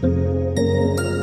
嗯。